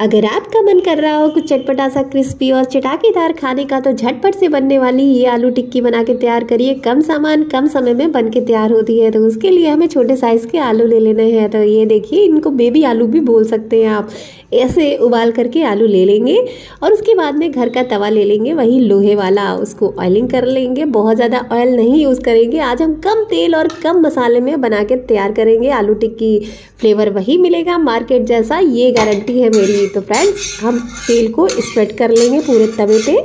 अगर आपका मन कर रहा हो कुछ चटपटा सा क्रिस्पी और चटाकेदार खाने का तो झटपट से बनने वाली ये आलू टिक्की बना के तैयार करिए। कम सामान, कम समय में बन के तैयार होती है। तो उसके लिए हमें छोटे साइज़ के आलू ले लेने हैं। तो ये देखिए, इनको बेबी आलू भी बोल सकते हैं आप। ऐसे उबाल करके आलू ले लेंगे और उसके बाद में घर का तवा ले लेंगे, वही लोहे वाला। उसको ऑयलिंग कर लेंगे। बहुत ज़्यादा ऑयल नहीं यूज़ करेंगे। आज हम कम तेल और कम मसाले में बना के तैयार करेंगे आलू टिक्की। फ्लेवर वही मिलेगा। मार्केट जैसा ये गारंटी है मेरी। तो फ्रेंड्स हम तेल को स्प्रेड कर लेंगे पूरे तवे पे।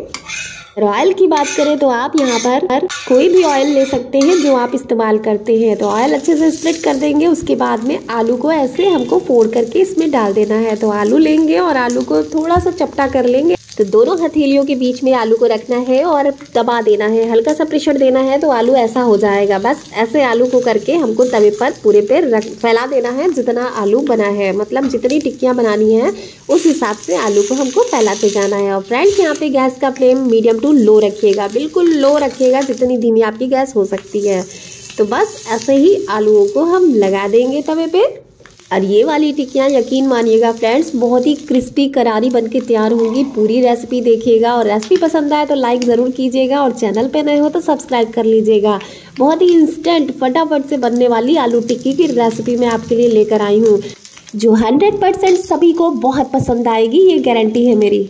ऑयल की बात करें तो आप यहाँ पर कोई भी ऑयल ले सकते हैं जो आप इस्तेमाल करते हैं। तो ऑयल अच्छे से स्प्रेड कर देंगे, उसके बाद में आलू को ऐसे हमको फोड़ करके इसमें डाल देना है। तो आलू लेंगे और आलू को थोड़ा सा चपटा कर लेंगे। तो दोनों हथेलियों के बीच में आलू को रखना है और दबा देना है, हल्का सा प्रेशर देना है तो आलू ऐसा हो जाएगा। बस ऐसे आलू को करके हमको तवे पर पूरे पे रख, फैला देना है जितना आलू बना है। मतलब जितनी टिक्कियाँ बनानी है, उस हिसाब से आलू को हमको फैलाते जाना है। और फ्रेंड्स, यहाँ पे गैस का फ्लेम मीडियम टू लो रखिएगा। बिल्कुल लो रखिएगा जितनी धीमी आपकी गैस हो सकती है। तो बस ऐसे ही आलूओं को हम लगा देंगे तवे पे। और ये वाली टिक्कियाँ यकीन मानिएगा फ्रेंड्स बहुत ही क्रिस्पी करारी बन के तैयार होंगी। पूरी रेसिपी देखिएगा और रेसिपी पसंद आए तो लाइक ज़रूर कीजिएगा और चैनल पे नए हो तो सब्सक्राइब कर लीजिएगा। बहुत ही इंस्टेंट फटाफट से बनने वाली आलू टिक्की की रेसिपी मैं आपके लिए लेकर आई हूँ। जो हंड्रेड परसेंट सभी को बहुत पसंद आएगी, ये गारंटी है मेरी।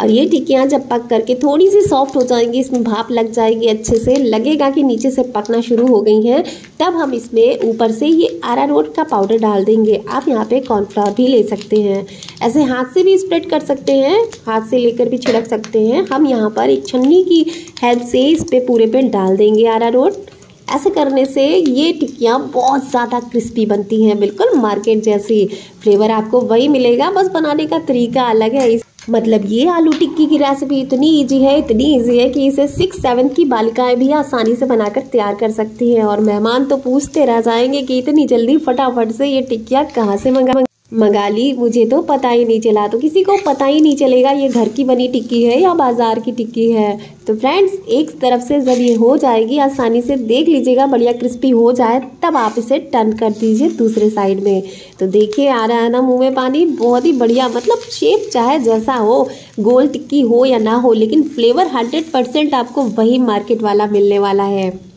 और ये टिक्कियाँ जब पक करके थोड़ी सी सॉफ्ट हो जाएँगी, इसमें भाप लग जाएगी अच्छे से, लगेगा कि नीचे से पकना शुरू हो गई हैं, तब हम इसमें ऊपर से ये आरा रोट का पाउडर डाल देंगे। आप यहाँ पे कॉर्नफ्लावर भी ले सकते हैं। ऐसे हाथ से भी स्प्रेड कर सकते हैं, हाथ से लेकर भी छिड़क सकते हैं। हम यहाँ पर एक छन्नी की हेल्प से इस पर पूरे पे डाल देंगे आरा रोट। ऐसे करने से ये टिक्कियाँ बहुत ज़्यादा क्रिस्पी बनती हैं, बिल्कुल मार्केट जैसी फ्लेवर आपको वही मिलेगा। बस बनाने का तरीका अलग है। इस मतलब ये आलू टिक्की की रेसिपी इतनी इजी है, इतनी इजी है कि इसे सिक्स सेवन्थ की बालिकाएँ भी आसानी से बनाकर तैयार कर सकती हैं। और मेहमान तो पूछते रह जाएँगे कि इतनी जल्दी फटाफट से ये टिक्कियाँ कहाँ से मंगा मंगा ली, मुझे तो पता ही नहीं चला। तो किसी को पता ही नहीं चलेगा, ये घर की बनी टिक्की है या बाज़ार की टिक्की है। तो फ्रेंड्स एक तरफ़ से जब ये हो जाएगी, आसानी से देख लीजिएगा, बढ़िया क्रिस्पी हो जाए, तब आप इसे टर्न कर दीजिए दूसरे साइड में। तो देखिए, आ रहा है ना मुँह में पानी, बहुत ही बढ़िया मतलब शेप चाहे जैसा हो, गोल टिक्की हो या ना हो, लेकिन फ्लेवर हंड्रेड परसेंट आपको वही मार्केट वाला मिलने वाला है।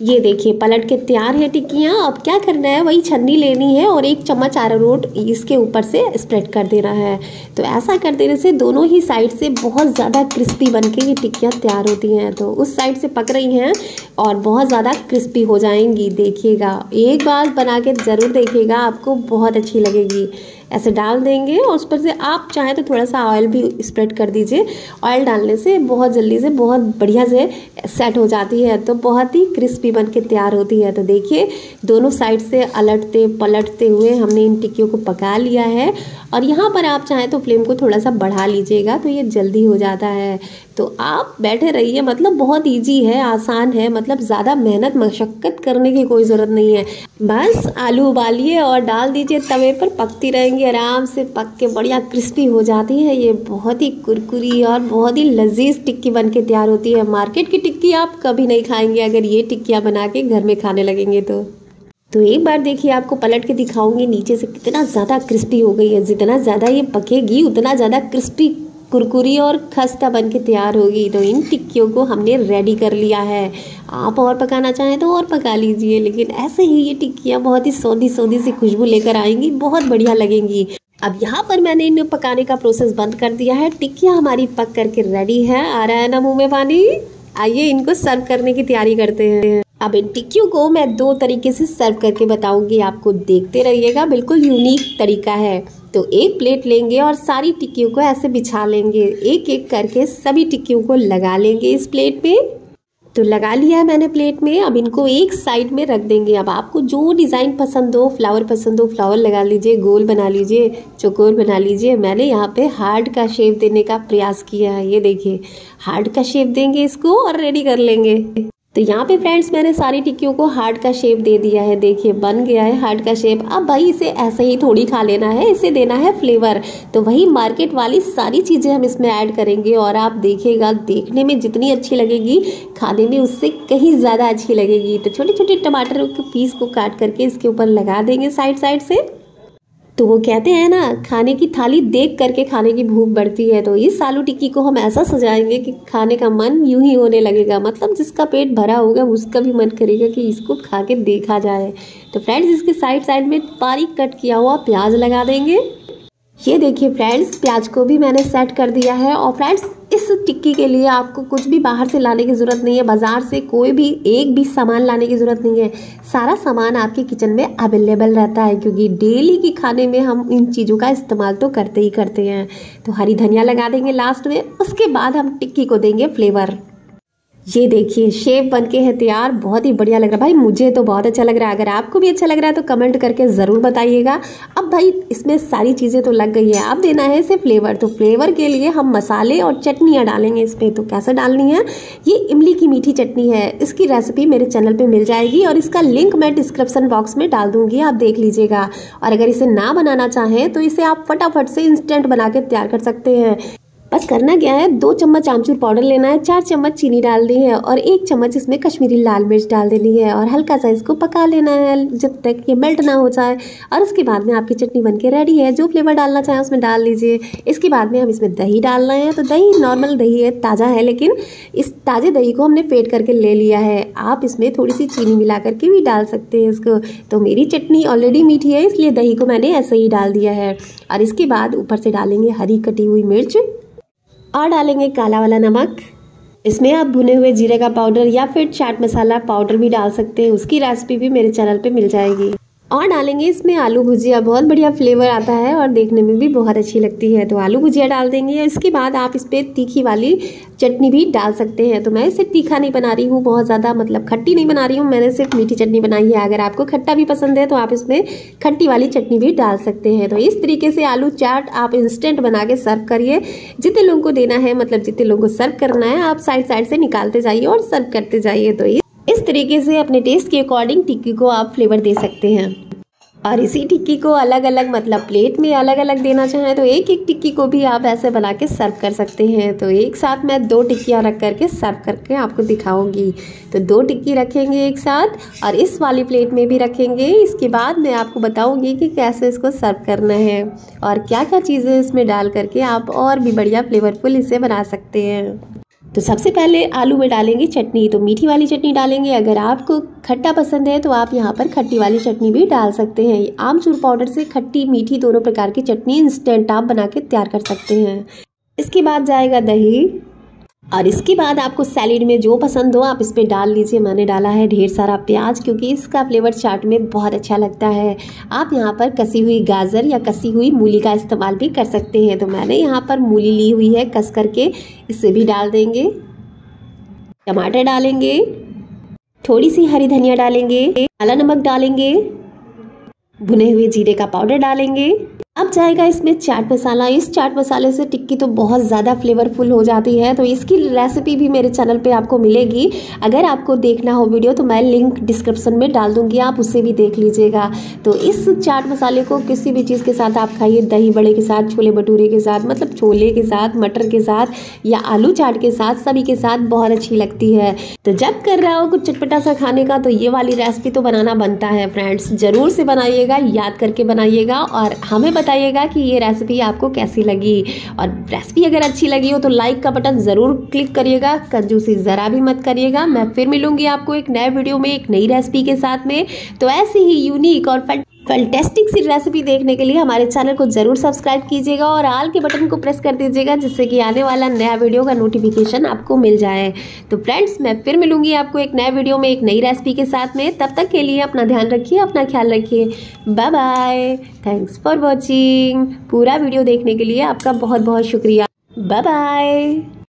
ये देखिए, पलट के तैयार है टिक्कियाँ। अब क्या करना है? वही छन्नी लेनी है और एक चम्मच अरारोट इसके ऊपर से स्प्रेड कर देना है। तो ऐसा कर देने से दोनों ही साइड से बहुत ज़्यादा क्रिस्पी बन के ये टिक्कियाँ तैयार होती हैं। तो उस साइड से पक रही हैं और बहुत ज़्यादा क्रिस्पी हो जाएँगी। देखिएगा, एक बार बना के ज़रूर देखिएगा, आपको बहुत अच्छी लगेगी। ऐसे डाल देंगे और उस पर से आप चाहें तो थोड़ा सा ऑयल भी स्प्रेड कर दीजिए। ऑयल डालने से बहुत जल्दी से बहुत बढ़िया से सेट हो जाती है तो बहुत ही क्रिस्पी बन के तैयार होती है। तो देखिए, दोनों साइड से अलटते पलटते हुए हमने इन टिक्कियों को पका लिया है। और यहाँ पर आप चाहें तो फ्लेम को थोड़ा सा बढ़ा लीजिएगा तो ये जल्दी हो जाता है। तो आप बैठे रहिए मतलब बहुत इजी है, आसान है मतलब ज़्यादा मेहनत मशक्क़त करने की कोई ज़रूरत नहीं है। बस आलू उबालिए और डाल दीजिए तवे पर, पकती रहेंगी। आराम से पक के बढ़िया क्रिस्पी हो जाती है। ये बहुत ही कुरकुरी और बहुत ही लजीज टिक्की बन के तैयार होती है। मार्केट की टिक्की आप कभी नहीं खाएँगे, अगर ये टिक्कियाँ बना के घर में खाने लगेंगे तो। तो एक बार देखिए, आपको पलट के दिखाऊँगी नीचे से कितना ज़्यादा क्रिस्पी हो गई है। जितना ज़्यादा ये पकेगी, उतना ज़्यादा क्रिस्पी कुरकुरी और खस्ता बन के तैयार होगी। तो इन टिक्कियों को हमने रेडी कर लिया है। आप और पकाना चाहें तो और पका लीजिए, लेकिन ऐसे ही ये टिक्कियाँ बहुत ही सौदी सौदी सी खुशबू लेकर आएँगी, बहुत बढ़िया लगेंगी। अब यहाँ पर मैंने इन्हें पकाने का प्रोसेस बंद कर दिया है। टिक्कियाँ हमारी पक करके रेडी है। आ रहा है ना मुँह में पानी? आइए इनको सर्व करने की तैयारी करते हैं। अब इन टिक्कियों को मैं दो तरीके से सर्व करके बताऊँगी। आपको देखते रहिएगा, बिल्कुल यूनिक तरीका है। तो एक प्लेट लेंगे और सारी टिक्कियों को ऐसे बिछा लेंगे। एक एक करके सभी टिक्कियों को लगा लेंगे इस प्लेट पे तो लगा लिया है मैंने प्लेट में। अब इनको एक साइड में रख देंगे। अब आपको जो डिज़ाइन पसंद हो फ्लावर पसंद हो फ्लावर लगा लीजिए, गोल बना लीजिए, चौकोर बना लीजिए। मैंने यहाँ पे हार्ड का शेप देने का प्रयास किया है। ये देखिए हार्ड का शेप देंगे इसको और रेडी कर लेंगे। तो यहाँ पे फ्रेंड्स मैंने सारी टिक्कियों को हार्ट का शेप दे दिया है। देखिए, बन गया है हार्ट का शेप अब भाई, इसे ऐसे ही थोड़ी खा लेना है, इसे देना है फ्लेवर तो वही मार्केट वाली सारी चीज़ें हम इसमें ऐड करेंगे और आप देखिएगा, देखने में जितनी अच्छी लगेगी, खाने में उससे कहीं ज़्यादा अच्छी लगेगी। तो छोटे छोटे टमाटर के पीस को काट करके इसके ऊपर लगा देंगे साइड साइड से। तो वो कहते हैं ना, खाने की थाली देख करके खाने की भूख बढ़ती है तो इस आलू टिक्की को हम ऐसा सजाएँगे कि खाने का मन यूँ ही होने लगेगा। मतलब जिसका पेट भरा होगा, उसका भी मन करेगा कि इसको खा के देखा जाए। तो फ्रेंड्स इसके साइड साइड में बारीक कट किया हुआ प्याज लगा देंगे। ये देखिए फ्रेंड्स प्याज को भी मैंने सेट कर दिया है और फ्रेंड्स इस टिक्की के लिए आपको कुछ भी बाहर से लाने की ज़रूरत नहीं है, बाज़ार से कोई भी एक भी सामान लाने की ज़रूरत नहीं है। सारा सामान आपके किचन में अवेलेबल रहता है क्योंकि डेली की खाने में हम इन चीज़ों का इस्तेमाल तो करते ही करते हैं। तो हरी धनिया लगा देंगे लास्ट में, उसके बाद हम टिक्की को देंगे फ्लेवर ये देखिए, शेप बन के है तैयार, बहुत ही बढ़िया लग रहा है। भाई, मुझे तो बहुत अच्छा लग रहा है। अगर आपको भी अच्छा लग रहा है तो कमेंट करके ज़रूर बताइएगा। अब भाई, इसमें सारी चीज़ें तो लग गई है। अब देना है इसे फ्लेवर। तो फ्लेवर के लिए हम मसाले और चटनियाँ डालेंगे इस पर तो कैसे डालनी है? ये इमली की मीठी चटनी है। इसकी रेसिपी मेरे चैनल पर मिल जाएगी और इसका लिंक मैं डिस्क्रिप्सन बॉक्स में डाल दूँगी। आप देख लीजिएगा। और अगर इसे ना बनाना चाहें तो इसे आप फटाफट से इंस्टेंट बना के तैयार कर सकते हैं। बस करना क्या है? दो चम्मच आमचूर पाउडर लेना है, चार चम्मच चीनी डाल दी है और एक चम्मच इसमें कश्मीरी लाल मिर्च डाल देनी है और हल्का सा इसको पका लेना है जब तक ये मेल्ट ना हो जाए। और उसके बाद में आपकी चटनी बन के रेडी है। जो फ्लेवर डालना चाहें उसमें डाल लीजिए। इसके बाद में हम इसमें दही डालना है। तो दही नॉर्मल दही है, ताज़ा है, लेकिन इस ताज़े दही को हमने फेट करके ले लिया है। आप इसमें थोड़ी सी चीनी मिला करके भी डाल सकते हैं इसको। तो मेरी चटनी ऑलरेडी मीठी है, इसलिए दही को मैंने ऐसे ही डाल दिया है। और इसके बाद ऊपर से डालेंगे हरी कटी हुई मिर्च। और डालेंगे काला वाला नमक। इसमें आप भुने हुए जीरे का पाउडर या फिर चाट मसाला पाउडर भी डाल सकते हैं। उसकी रेसिपी भी मेरे चैनल पे मिल जाएगी। और डालेंगे इसमें आलू भुजिया। बहुत बढ़िया फ्लेवर आता है और देखने में भी बहुत अच्छी लगती है। तो आलू भुजिया डाल देंगे इसके बाद आप इस पर तीखी वाली चटनी भी डाल सकते हैं। तो मैं इसे तीखा नहीं बना रही हूँ, बहुत ज़्यादा मतलब खट्टी नहीं बना रही हूँ। मैंने सिर्फ़ मीठी चटनी बनाई है। अगर आपको खट्टा भी पसंद है तो आप इसमें खट्टी वाली चटनी भी डाल सकते हैं। तो इस तरीके से आलू चाट आप इंस्टेंट बना के सर्व करिए। जितने लोगों को देना है मतलब जितने लोगों को सर्व करना है, आप साइड साइड से निकालते जाइए और सर्व करते जाइए। तो इस तरीके से अपने टेस्ट के अकॉर्डिंग टिक्की को आप फ्लेवर दे सकते हैं। और इसी टिक्की को अलग अलग मतलब प्लेट में अलग अलग देना चाहें तो एक एक टिक्की को भी आप ऐसे बना के सर्व कर सकते हैं। तो एक साथ मैं दो टिक्कियाँ रख करके सर्व करके आपको दिखाऊँगी। तो दो टिक्की रखेंगे एक साथ और इस वाली प्लेट में भी रखेंगे। इसके बाद मैं आपको बताऊँगी कि कैसे इसको सर्व करना है और क्या क्या चीज़ें इसमें डाल करके आप और भी बढ़िया फ्लेवरफुल इसे बना सकते हैं। तो सबसे पहले आलू में डालेंगे चटनी तो मीठी वाली चटनी डालेंगे। अगर आपको खट्टा पसंद है तो आप यहाँ पर खट्टी वाली चटनी भी डाल सकते हैं। आमचूर पाउडर से खट्टी, मीठी दोनों प्रकार की चटनी इंस्टेंट आप बना के तैयार कर सकते हैं। इसके बाद जाएगा दही। और इसके बाद आपको सैलेड में जो पसंद हो, आप इस पर डाल लीजिए। मैंने डाला है ढेर सारा प्याज, क्योंकि इसका फ्लेवर चाट में बहुत अच्छा लगता है। आप यहाँ पर कसी हुई गाजर या कसी हुई मूली का इस्तेमाल भी कर सकते हैं। तो मैंने यहाँ पर मूली ली हुई है, कस करके। इसे भी डाल देंगे। टमाटर डालेंगे। थोड़ी सी हरी धनिया डालेंगे। काला नमक डालेंगे। भुने हुए जीरे का पाउडर डालेंगे। अब जाएगा इसमें चाट मसाला। इस चाट मसाले से टिक्की तो बहुत ज़्यादा फ्लेवरफुल हो जाती है तो इसकी रेसिपी भी मेरे चैनल पे आपको मिलेगी। अगर आपको देखना हो वीडियो तो मैं लिंक डिस्क्रिप्शन में डाल दूँगी, आप उससे भी देख लीजिएगा। तो इस चाट मसाले को किसी भी चीज़ के साथ आप खाइए, दही बड़े के साथ, छोले भटूरे के साथ मतलब छोले के साथ, मटर के साथ, या आलू चाट के साथ, सभी के साथ बहुत अच्छी लगती है। तो जब कर रहा हो कुछ चटपटा सा खाने का तो ये वाली रेसिपी तो बनाना बनता है फ्रेंड्स ज़रूर से बनाइएगा, याद करके बनाइएगा, और हमें बताइएगा कि ये रेसिपी आपको कैसी लगी। और रेसिपी अगर अच्छी लगी हो तो लाइक का बटन ज़रूर क्लिक करिएगा। कंजूसी ज़रा भी मत करिएगा। मैं फिर मिलूँगी आपको एक नए वीडियो में, एक नई रेसिपी के साथ में। तो ऐसी ही यूनिक और फैंटेस्टिक सी रेसिपी देखने के लिए हमारे चैनल को ज़रूर सब्सक्राइब कीजिएगा और आल के बटन को प्रेस कर दीजिएगा, जिससे कि आने वाला नया वीडियो का नोटिफिकेशन आपको मिल जाए। तो फ्रेंड्स मैं फिर मिलूँगी आपको एक नए वीडियो में एक नई रेसिपी के साथ में। तब तक के लिए अपना ध्यान रखिए, अपना ख्याल रखिए। Bye bye thanks for watching पूरा वीडियो देखने के लिए आपका बहुत बहुत शुक्रिया। Bye bye